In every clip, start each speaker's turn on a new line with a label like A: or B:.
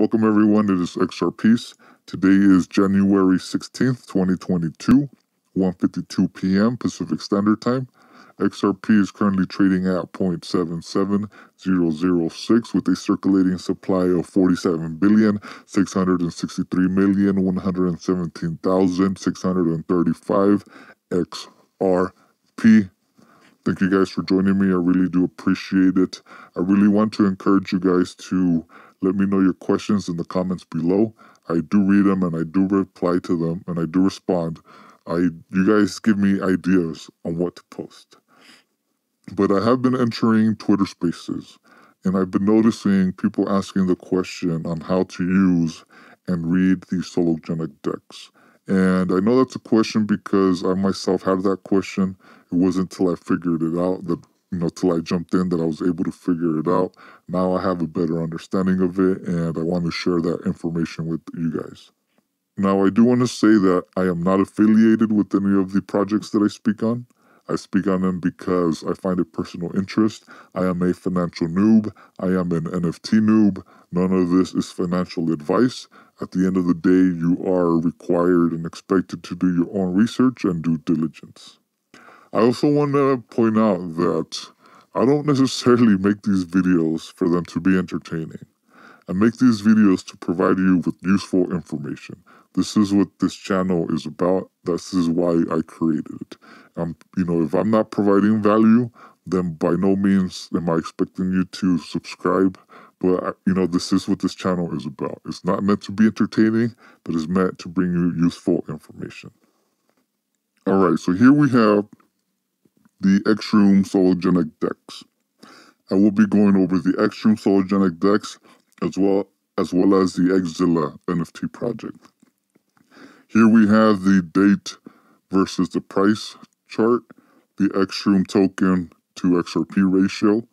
A: Welcome everyone to this XRPeace. Today is January 16th, 2022, 1.52 p.m. Pacific Standard Time. XRP is currently trading at 0.77006 with a circulating supply of 47,663,117,635 XRP. Thank you guys for joining me. I really do appreciate it. I really want to encourage you guys to let me know your questions in the comments below. I do read them and I do reply to them and I do respond. I you guys give me ideas on what to post. But I have been entering Twitter spaces and I've been noticing people asking the question on how to use and read these Sologenic DEX. And I know that's a question because I myself had that question. It wasn't until I figured it out that, you know, till I jumped in that I was able to figure it mm-hmm. out. Now I have a better understanding of it and I want to share that information with you guys. Now, I do want to say that I am not affiliated with any of the projects that I speak on. I speak on them because I find it personal interest. I am a financial noob. I am an NFT noob. None of this is financial advice. At the end of the day, you are required and expected to do your own research and due diligence. I also want to point out that I don't necessarily make these videos for them to be entertaining. I make these videos to provide you with useful information. This is what this channel is about. This is why I created it. Um, you know, if I'm not providing value, then by no means am I expecting you to subscribe. But, uh, you know, this is what this channel is about. It's not meant to be entertaining, but it's meant to bring you useful information. All right, so here we have the Xshroom Sologenic DEX. I will be going over the Xshroom Sologenic DEX as well as well as the Xzilla NFT project. Here we have the date versus the price chart, the Xshroom token to XRP ratio.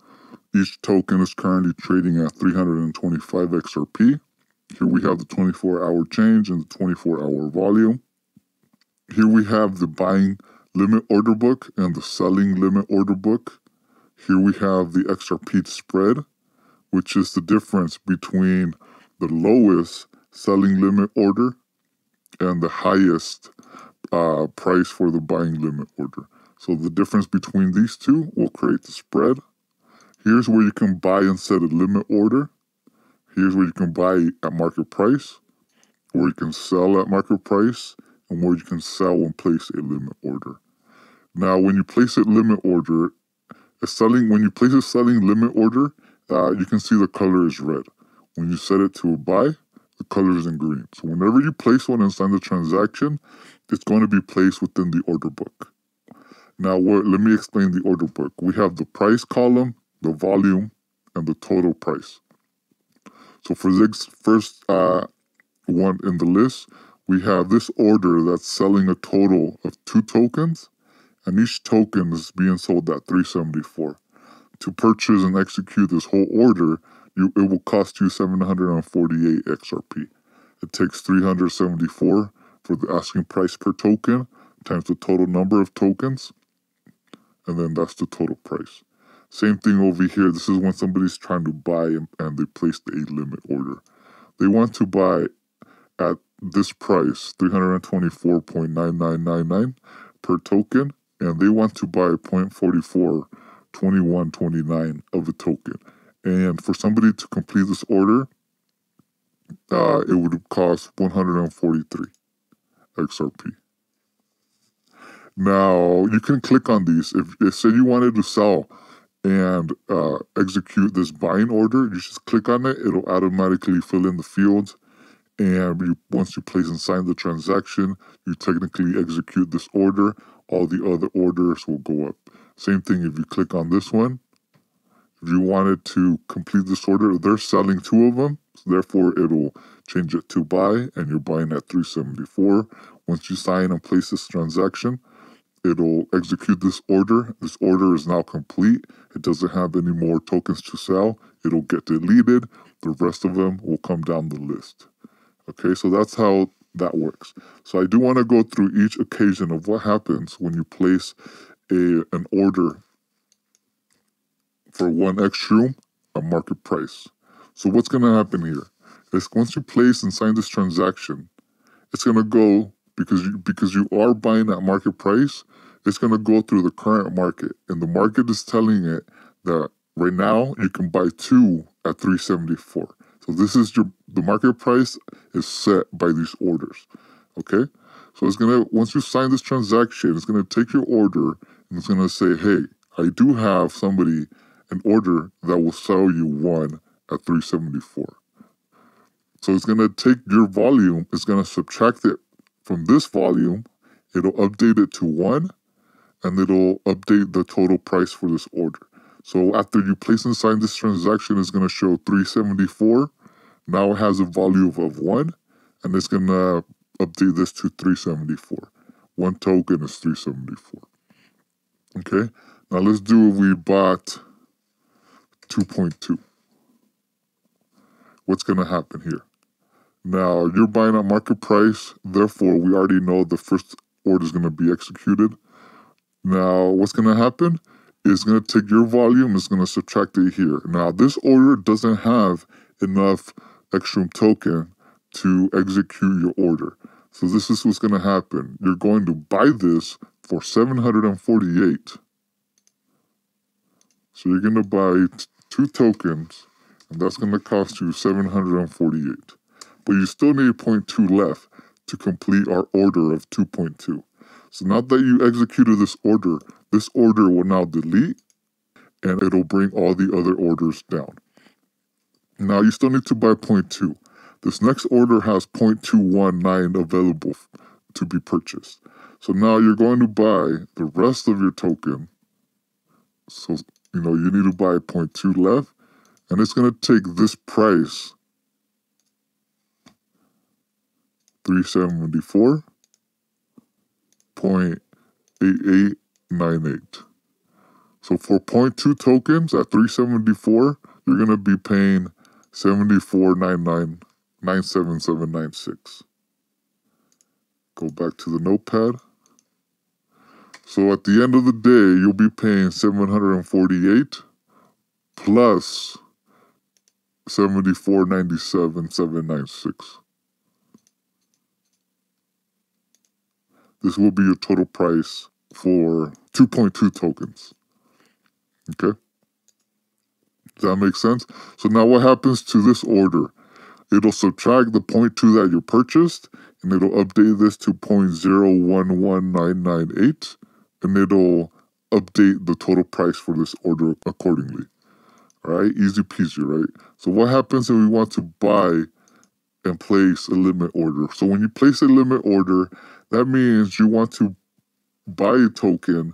A: Each token is currently trading at 325 XRP. Here we have the 24 hour change and the 24 hour volume. Here we have the buying limit order book and the selling limit order book. Here we have the XRP spread, which is the difference between the lowest selling limit order and the highest uh, price for the buying limit order. So the difference between these two will create the spread. Here's where you can buy and set a limit order. Here's where you can buy at market price, where you can sell at market price, and where you can sell and place a limit order. Now, when you place a limit order, a selling when you place a selling limit order, uh, you can see the color is red. When you set it to a buy, the color is in green. So whenever you place one and sign the transaction, it's going to be placed within the order book. Now, let me explain the order book. We have the price column, the volume, and the total price. So for this first uh, one in the list, we have this order that's selling a total of two tokens, and each token is being sold at 374. To purchase and execute this whole order, you, it will cost you 748 XRP. It takes 374 for the asking price per token times the total number of tokens, and then that's the total price. Same thing over here. This is when somebody's trying to buy and, and they place the a limit order. They want to buy at this price, 324.9999 per token, and they want to buy 0.442129 of a token. And for somebody to complete this order, uh, it would cost 143 XRP. Now, you can click on these. If, if say you wanted to sell and uh, execute this buying order, you just click on it. It'll automatically fill in the fields. And you, once you place and sign the transaction, you technically execute this order. All the other orders will go up. Same thing if you click on this one, if you wanted to complete this order, they're selling two of them. So therefore, it'll change it to buy, and you're buying at 374. Once you sign and place this transaction, it'll execute this order. This order is now complete. It doesn't have any more tokens to sell. It'll get deleted. The rest of them will come down the list. Okay, so that's how that works. So I do want to go through each occasion of what happens when you place a an order for one Xshroom at market price. So what's going to happen here? is once you place and sign this transaction, it's gonna go because you because you are buying at market price, it's gonna go through the current market. And the market is telling it that right now you can buy two at 374. So this is your the market price is set by these orders. Okay? So it's gonna once you sign this transaction, it's gonna take your order and it's gonna say, hey, I do have somebody an order that will sell you one at 374. So it's gonna take your volume, it's gonna subtract it from this volume, it'll update it to one, and it'll update the total price for this order. So after you place and sign this transaction, it's gonna show 374. Now it has a value of one, and it's gonna update this to 374. One token is 374. Okay, now let's do we bought 2.2. What's going to happen here? Now, you're buying at market price, therefore, we already know the first order is going to be executed. Now, what's going to happen is going to take your volume, it's going to subtract it here. Now, this order doesn't have enough Xshroom token to execute your order. So this is what's going to happen. You're going to buy this for 748. So you're going to buy two tokens, and that's going to cost you 748. But you still need 0.2 left to complete our order of 2.2. So now that you executed this order, this order will now delete, and it'll bring all the other orders down. Now you still need to buy 0.2. This next order has 0.219 available to be purchased. So now you're going to buy the rest of your token. So, you know, you need to buy 0.2 left. And it's going to take this price, 374.8898. So for 0.2 tokens at 374, you're going to be paying 74.99 97796. Go back to the notepad. So at the end of the day, you'll be paying 748 plus 7497 796. This will be your total price for 2.2 tokens. Okay? That make sense? So now what happens to this order? It'll subtract the 0.2 that you purchased, and it'll update this to 0.011998, and it'll update the total price for this order accordingly. All right, easy peasy, right? So what happens if we want to buy and place a limit order? So when you place a limit order, that means you want to buy a token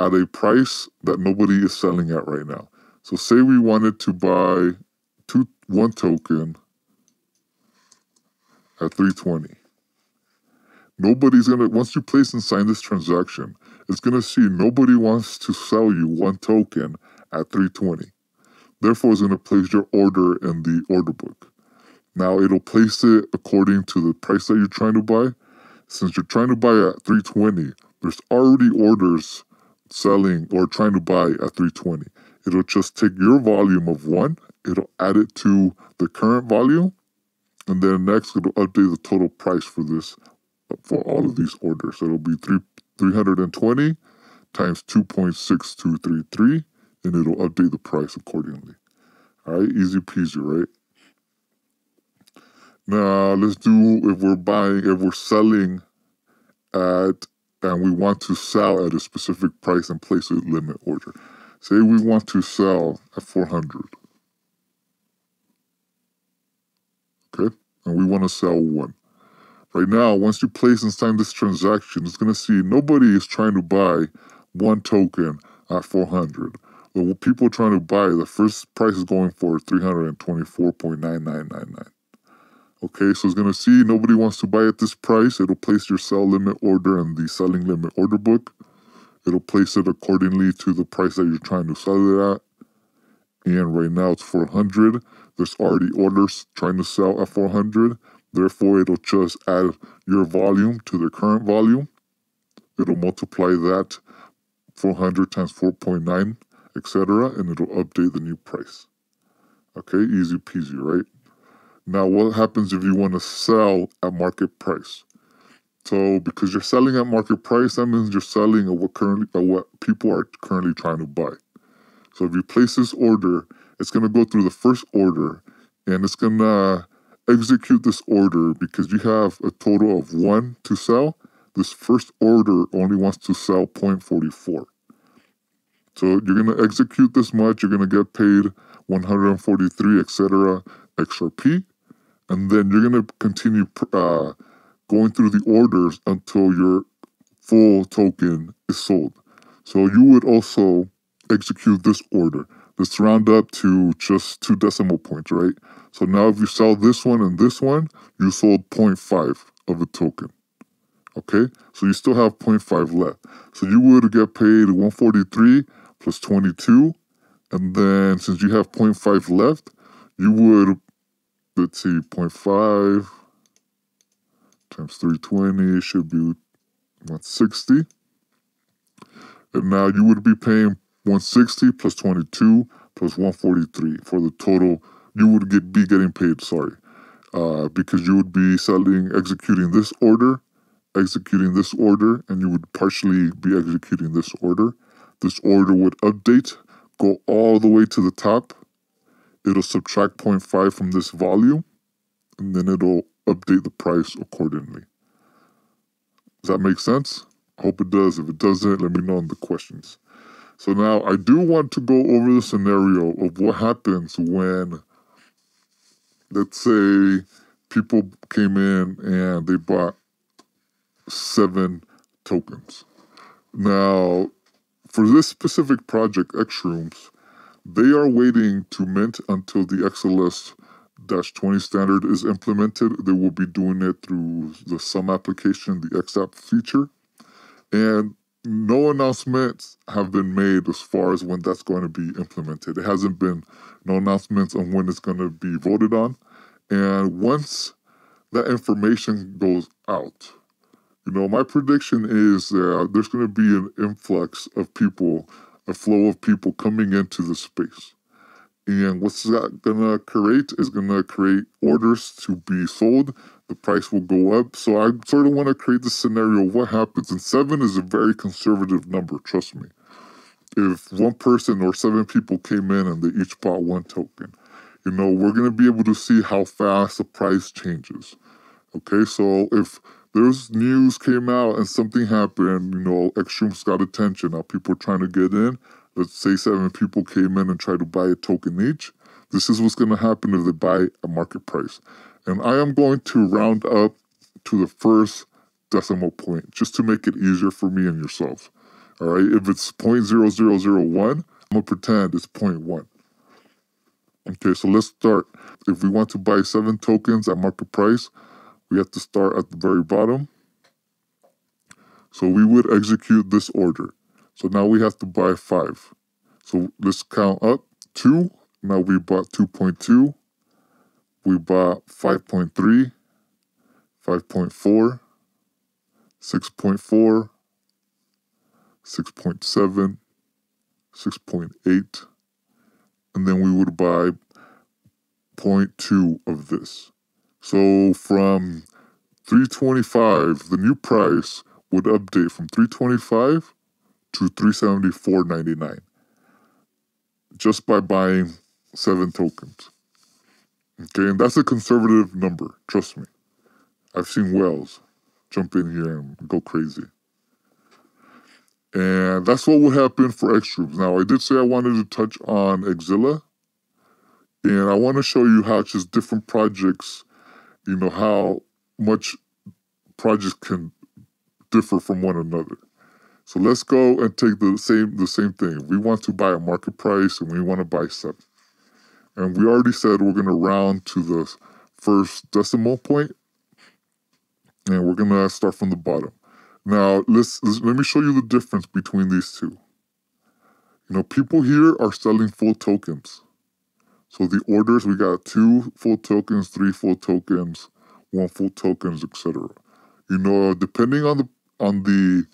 A: at a price that nobody is selling at right now. So say we wanted to buy two one token at 320. Nobody's gonna once you place and sign this transaction, it's gonna see nobody wants to sell you one token at 320. Therefore, it's gonna place your order in the order book. Now it'll place it according to the price that you're trying to buy. Since you're trying to buy at 320, there's already orders selling or trying to buy at 320. It'll just take your volume of one, it'll add it to the current volume, and then next, it'll update the total price for this, for all of these orders. It'll be three, 320 times 2.6233, and it'll update the price accordingly. All right, easy peasy, right? Now, let's do if we're buying, if we're selling at, and we want to sell at a specific price and place a limit order. Say we want to sell at 400. okay? And we want to sell one. Right now, once you place and sign this transaction, it's going to see nobody is trying to buy one token at 400. But people trying to buy, the first price is going for 324.9999. Okay, so it's going to see nobody wants to buy at this price. It'll place your sell limit order in the selling limit order book. It'll place it accordingly to the price that you're trying to sell it at. And right now it's 400. There's already orders trying to sell at 400. Therefore, it'll just add your volume to the current volume. It'll multiply that 400 times 4.9, etc. And it'll update the new price. Okay, easy peasy, right? Now, what happens if you want to sell at market price? So, because you're selling at market price, that means you're selling at what currently at what people are currently trying to buy. So, if you place this order, it's going to go through the first order, and it's going to execute this order because you have a total of one to sell. This first order only wants to sell 0.44. So you're going to execute this much, you're going to get paid 143, etc. XRP, and then you're going to continue uh, going through the orders until your full token is sold. So you would also execute this order. Let's round up to just two decimal points, right? So now if you sell this one and this one, you sold 0.5 of a token. Okay, so you still have 0.5 left. So you would get paid 143 plus 22. And then since you have 0.5 left, you would, let's see, 0.5 times 320 should be 160. And now you would be paying 160 plus 22 plus 143 for the total. You would get be getting paid sorry uh, because you would be selling executing this order executing this order and you would partially be executing this order. This order would update go all the way to the top. It'll subtract 0.5 from this volume and then it'll update the price accordingly. Does that make sense? I hope it does. If it doesn't let me know in the questions. So now I do want to go over the scenario of what happens when, let's say, people came in and they bought seven tokens. Now, for this specific project, Xshrooms, they are waiting to mint until the XLS 20 standard is implemented. They will be doing it through the Xumm application, the XApp feature. And no announcements have been made as far as when that's going to be implemented. It hasn't been no announcements on when it's going to be voted on. And once that information goes out, you know, my prediction is that there's going to be an influx of people, a flow of people coming into the space. And what's that to create is to create orders to be sold the price will go up. So I sort of want to create the scenario what happens. And seven is a very conservative number, trust me. If one person or seven people came in and they each bought one token, you know, we're to be able to see how fast the price changes. Okay, so if there's news came out and something happened, you know, Xshrooms got attention, now people are trying to get in. Let's say seven people came in and tried to buy a token each. This is what's going to happen if they buy a market price. And I am going to round up to the first decimal point just to make it easier for me and yourself. All right, if it's 0.0001, I'm gonna pretend it's 0.1. Okay, so let's start. If we want to buy seven tokens at market price, we have to start at the very bottom. So we would execute this order. So now we have to buy five. So let's count up two. Now we bought 2.2 we bought 5.3, 5.4, 6.4, 6.7, 6.8, and then we would buy 0.2 of this. So from 325, the new price would update from 325 to 374.99 just by buying seven tokens. Okay, and that's a conservative number. Trust me. I've seen whales jump in here and go crazy. And that's what will happen for Xshrooms. Now, I did say I wanted to touch on Xzilla. And I want to show you how just different projects, you know, how much projects can differ from one another. So let's go and take the same the same thing. We want to buy a market price and we want to buy seven. And we already said we're going to round to the first decimal point, and we're going to start from the bottom. Now, let's, let's, let me show you the difference between these two. You know, people here are selling full tokens. So the orders, we got two full tokens, three full tokens, one full tokens, etc. You know, depending on the on the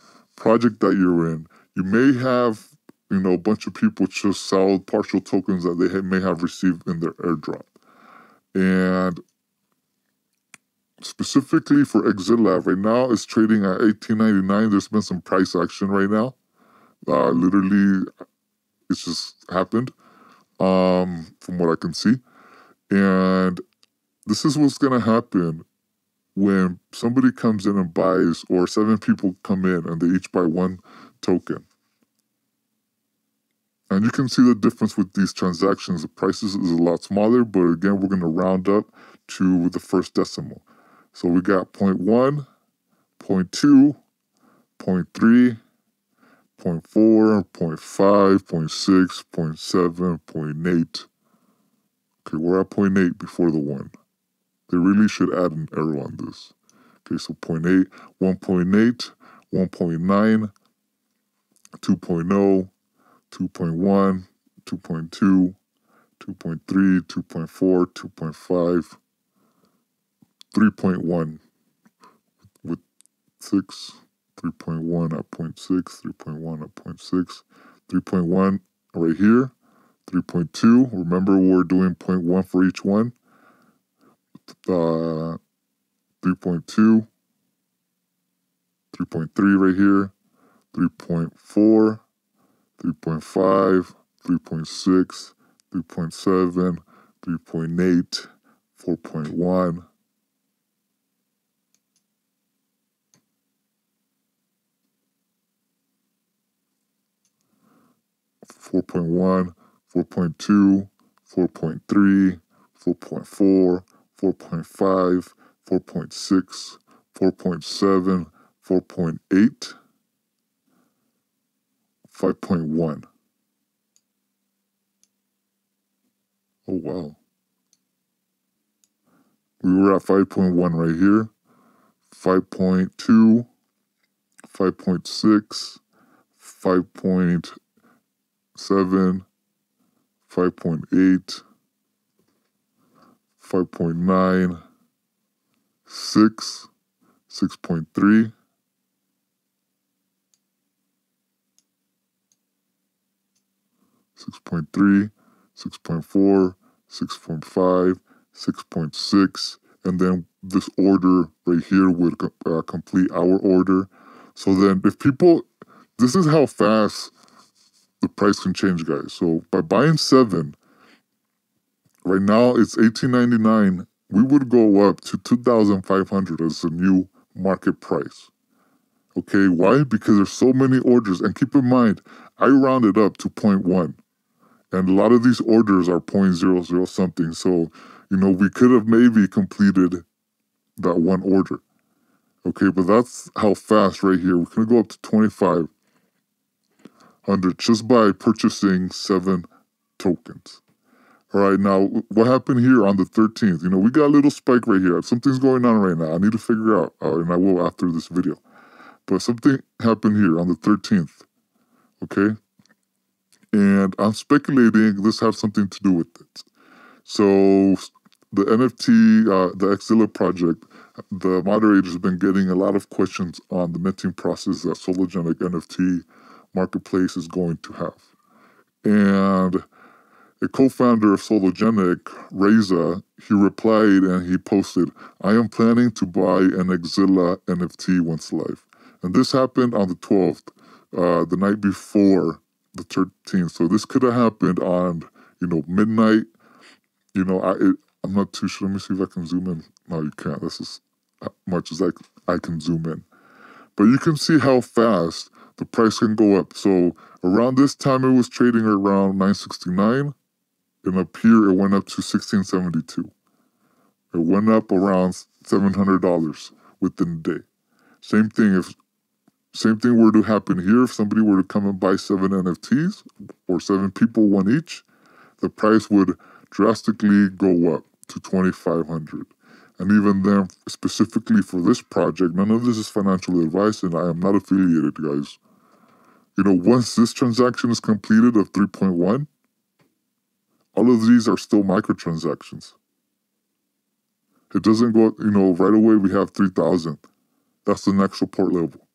A: project that you're in, you may have you know, a bunch of people just sell partial tokens that they may have received in their airdrop. And specifically for Exilab, right now it's trading at 18.99. There's been some price action right now. Uh, literally, it's just happened um, from what I can see. And this is what's to happen when somebody comes in and buys, or seven people come in and they each buy one token. And you can see the difference with these transactions. The prices is a lot smaller, but again, we're going to round up to the first decimal. So we got 0 0.1, 0 0.2, 0 0.3, 0.4, 0.5, 0.6, 0.7, 0.8. Okay, we're at 0.8 before the 1. They really should add an arrow on this. Okay, so 0.8, 1.8, 1.9, 2.0, 2.1, 2.2, 2.3, 2.4, 2.5, 3.1 with 6, 3.1 at 0.6, 3.1 at 0.6, 3.1 right here, 3.2. Remember, we're doing 0.1 for each one. Uh, 3.2, 3.3 right here, 3.4, 3.5, 3.6, 3.7, 3.8, 4.1. Four point one, four point two, four point three, four point four, four point five, four point six, four point seven, four point eight. 5.1. Oh, wow. We were at 5.1 right here. 5.2, 5.6, 5.7, 5.8, 5.9, 6, 6.3, 6.3, 6.4, 6.5, 6.6, and then this order right here would uh, complete our order. So then if people, this is how fast the price can change, guys. So by buying seven, right now it's 18.99. We would go up to 2,500 as the new market price. Okay, why? Because there's so many orders. And keep in mind, I rounded up to 0.1. And a lot of these orders are 0.00 something. So, you know, we could have maybe completed that one order. Okay, but that's how fast right here. We're going to go up to 2,500 just by purchasing seven tokens. All right, now what happened here on the 13th? You know, we got a little spike right here. Something's going on right now. I need to figure out, uh, and I will after this video. But something happened here on the 13th. Okay, and I'm speculating this has something to do with it. So the NFT, uh, the Xzilla project, the moderator's been getting a lot of questions on the minting process that Sologenic NFT marketplace is going to have. And a co-founder of Sologenic, Reza, he replied and he posted, I am planning to buy an Xzilla NFT once live. And this happened on the 12th, uh, the night before the 13th. So this could have happened on, you know, midnight. You know, I it, I'm not too sure. Let me see if I can zoom in. No, you can't. This is as much as I, I can zoom in. But you can see how fast the price can go up. So around this time, it was trading around 969. And up here, it went up to 1672. It went up around $700 within a day. Same thing if same thing were to happen here. If somebody were to come and buy seven NFTs or seven people, one each, the price would drastically go up to 2500 And even then, specifically for this project, none of this is financial advice and I am not affiliated, guys. You know, once this transaction is completed of 3.1, all of these are still microtransactions. It doesn't go, you know, right away we have 3,000. That's the next support level.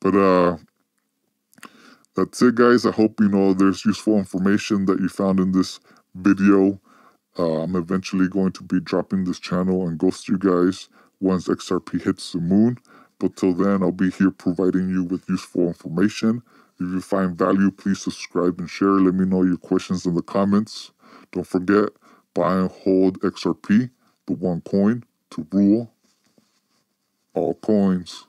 A: But uh, that's it, guys. I hope you know there's useful information that you found in this video. Uh, I'm eventually going to be dropping this channel and ghost you guys once XRP hits the moon. But till then, I'll be here providing you with useful information. If you find value, please subscribe and share. Let me know your questions in the comments. Don't forget, buy and hold XRP, the one coin to rule all coins.